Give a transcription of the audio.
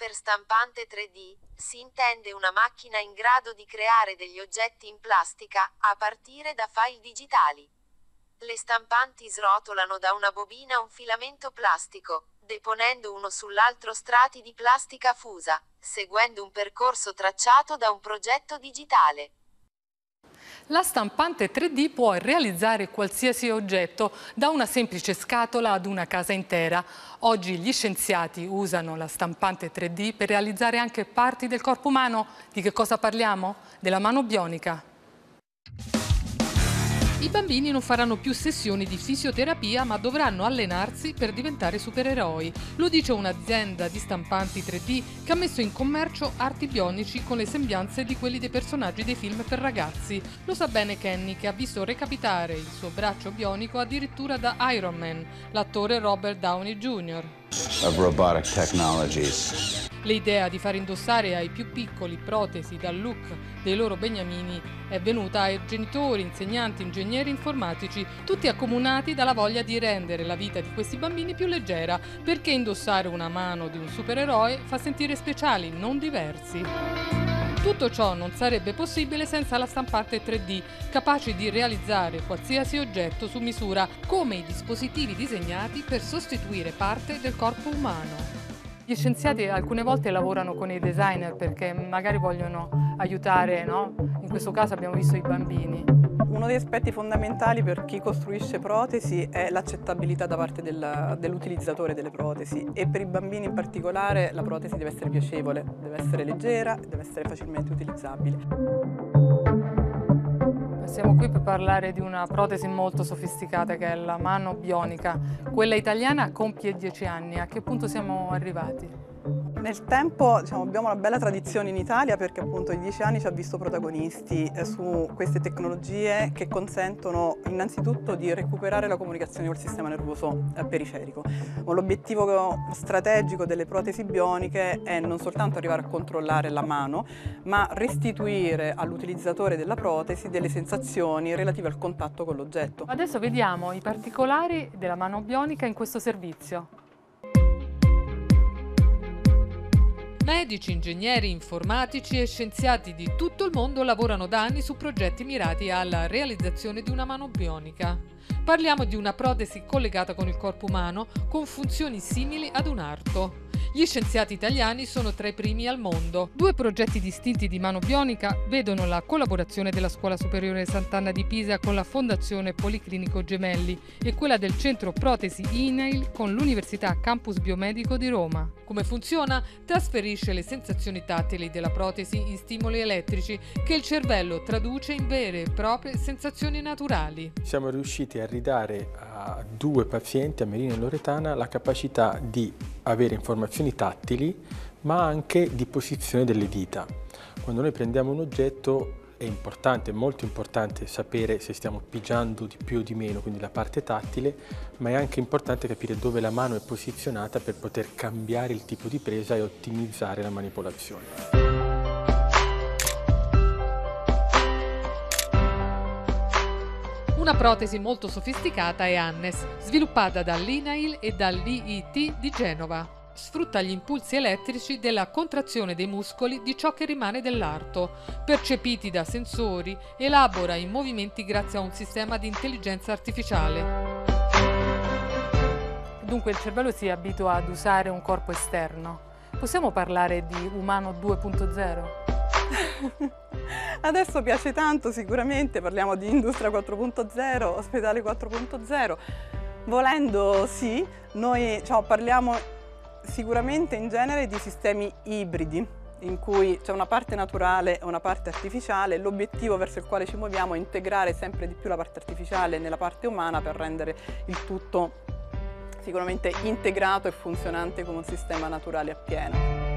Per stampante 3D si intende una macchina in grado di creare degli oggetti in plastica, a partire da file digitali. Le stampanti srotolano da una bobina un filamento plastico, deponendo uno sull'altro strati di plastica fusa, seguendo un percorso tracciato da un progetto digitale. La stampante 3D può realizzare qualsiasi oggetto, da una semplice scatola ad una casa intera. Oggi gli scienziati usano la stampante 3D per realizzare anche parti del corpo umano. Di che cosa parliamo? Della mano bionica. I bambini non faranno più sessioni di fisioterapia ma dovranno allenarsi per diventare supereroi. Lo dice un'azienda di stampanti 3D che ha messo in commercio arti bionici con le sembianze di quelli dei personaggi dei film per ragazzi. Lo sa bene Kenny che ha visto recapitare il suo braccio bionico addirittura da Iron Man, l'attore Robert Downey Jr. Of robotic technologies. L'idea di far indossare ai più piccoli protesi dal look dei loro beniamini è venuta ai genitori, insegnanti, ingegneri informatici, tutti accomunati dalla voglia di rendere la vita di questi bambini più leggera, perché indossare una mano di un supereroe fa sentire speciali, non diversi. Tutto ciò non sarebbe possibile senza la stampante 3D, capace di realizzare qualsiasi oggetto su misura, come i dispositivi disegnati per sostituire parte del corpo umano. Gli scienziati alcune volte lavorano con i designer perché magari vogliono aiutare, no? in questo caso abbiamo visto i bambini. Uno degli aspetti fondamentali per chi costruisce protesi è l'accettabilità da parte del, dell'utilizzatore delle protesi e per i bambini in particolare la protesi deve essere piacevole, deve essere leggera, deve essere facilmente utilizzabile. Siamo qui per parlare di una protesi molto sofisticata che è la mano bionica. Quella italiana compie 10 anni. A che punto siamo arrivati? Nel tempo diciamo, abbiamo una bella tradizione in Italia perché appunto i dieci anni ci ha visto protagonisti eh, su queste tecnologie che consentono innanzitutto di recuperare la comunicazione col sistema nervoso eh, periferico. L'obiettivo strategico delle protesi bioniche è non soltanto arrivare a controllare la mano, ma restituire all'utilizzatore della protesi delle sensazioni relative al contatto con l'oggetto. Adesso vediamo i particolari della mano bionica in questo servizio. Medici, ingegneri, informatici e scienziati di tutto il mondo lavorano da anni su progetti mirati alla realizzazione di una mano bionica. Parliamo di una protesi collegata con il corpo umano con funzioni simili ad un arto. Gli scienziati italiani sono tra i primi al mondo. Due progetti distinti di mano bionica vedono la collaborazione della Scuola Superiore Sant'Anna di Pisa con la Fondazione Policlinico Gemelli e quella del Centro Protesi INAIL con l'Università Campus Biomedico di Roma. Come funziona? Trasferisce le sensazioni tattili della protesi in stimoli elettrici che il cervello traduce in vere e proprie sensazioni naturali. Siamo riusciti a ridare a due pazienti, a Merina e Loretana, la capacità di avere informazioni tattili ma anche di posizione delle dita. Quando noi prendiamo un oggetto è importante, molto importante sapere se stiamo pigiando di più o di meno, quindi la parte tattile, ma è anche importante capire dove la mano è posizionata per poter cambiare il tipo di presa e ottimizzare la manipolazione. Una protesi molto sofisticata è Annes, sviluppata dall'INAIL e dall'IIT di Genova. Sfrutta gli impulsi elettrici della contrazione dei muscoli di ciò che rimane dell'arto. Percepiti da sensori, elabora i movimenti grazie a un sistema di intelligenza artificiale. Dunque il cervello si abitua ad usare un corpo esterno. Possiamo parlare di umano 2.0? Adesso piace tanto sicuramente, parliamo di industria 4.0, ospedale 4.0. Volendo sì, noi cioè, parliamo sicuramente in genere di sistemi ibridi, in cui c'è una parte naturale e una parte artificiale. L'obiettivo verso il quale ci muoviamo è integrare sempre di più la parte artificiale nella parte umana per rendere il tutto sicuramente integrato e funzionante come un sistema naturale appieno.